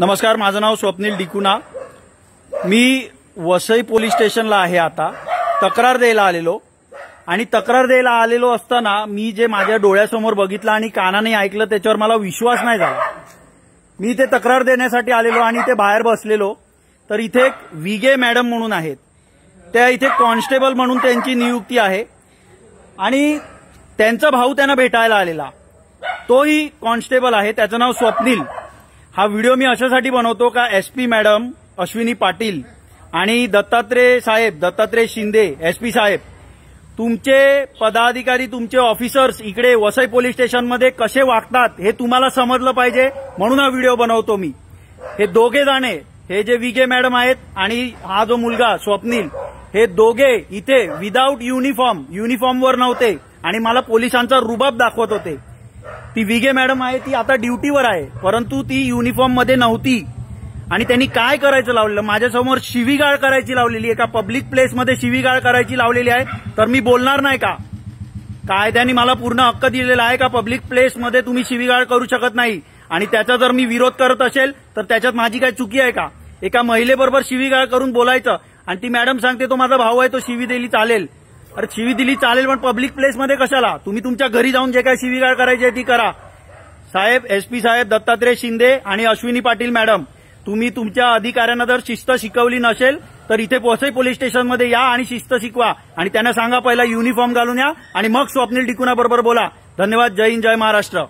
नमस्कार माझं नाव स्वप्नील डिकुना. मी वसई पोलीस स्टेशनला आहे आता. तक्रार द्यायला आलेलो. आणि तक्रार द्यायला आलेलो असताना मी जे माझ्या डोळ्यासमोर बघितलं आणि कानाने ऐकलं त्याच्यावर मला विश्वास नाही झाला. मी इथे तक्रार देण्यासाठी आलेलो आणि ते बाहेर बसलेलो. तर इथे एक विगे मॅडम म्हणून आहेत. त्या इथे कॉन्स्टेबल म्हणून त्यांची नियुक्ती आहे. आणि त्यांचा भाऊ त्यांना भेटायला आलेला. तोही कॉन्स्टेबल आहे. त्याचं नाव स्वप्नील. हा व्हिडिओ मी अशासाठी बनवतो का एसपी मॅडम अश्विनी पाटील आणि दत्तात्रय साहेब दत्तात्रय शिंदे एसपी साहेब. तुमचे पदाधिकारी तुमचे ऑफिसर्स इकडे वसई पोलीस स्टेशनमध्ये कसे वागतात हे तुम्हाला समजलं पाहिजे म्हणून हा व्हिडिओ बनवतो मी. हे दोघे जाणे हे जे विगे मॅडम आहेत आणि हा जो मुलगा स्वप्नील हे दोघे इथे विदाऊट युनिफॉर्म युनिफॉर्मवर नव्हते आणि मला पोलिसांचा रुबाब दाखवत होते. ती विगे मॅडम आहे ती आता ड्युटीवर आहे परंतु ती युनिफॉर्ममध्ये नव्हती. आणि त्यांनी काय करायचं लावलेलं? माझ्यासमोर शिवीगाळ करायची लावलेली एका पब्लिक प्लेसमध्ये शिवीगाळ करायची लावलेली आहे? तर मी बोलणार नाही का? कायद्याने मला पूर्ण हक्क दिलेला आहे का? पब्लिक प्लेसमध्ये तुम्ही शिवीगाळ करू शकत नाही. आणि त्याचा जर मी विरोध करत असेल तर त्याच्यात माझी काय चुकी आहे का? एका महिलेबरोबर शिवीगाळ करून बोलायचं. आणि ती मॅडम सांगते तो माझा भाऊ आहे तो शिवी दिली चालेल. अरे शिवी दिली चालेल पण पब्लिक प्लेसमध्ये कशाला? तुम्ही तुमच्या घरी जाऊन जे काय शिवीगाळ करायची आहे ती करा. साहेब एसपी साहेब दत्तात्रय शिंदे आणि अश्विनी पाटील मॅडम तुम्ही तुमच्या अधिकाऱ्यांना जर शिस्त शिकवली नसेल तर इथे पोसई पोलीस स्टेशनमध्ये या आणि शिस्त शिकवा. आणि त्यांना सांगा पहिला युनिफॉर्म घालून या आणि मग स्वप्नील टिकुना बरोबर बोला. धन्यवाद जय हिंद जय महाराष्ट्र.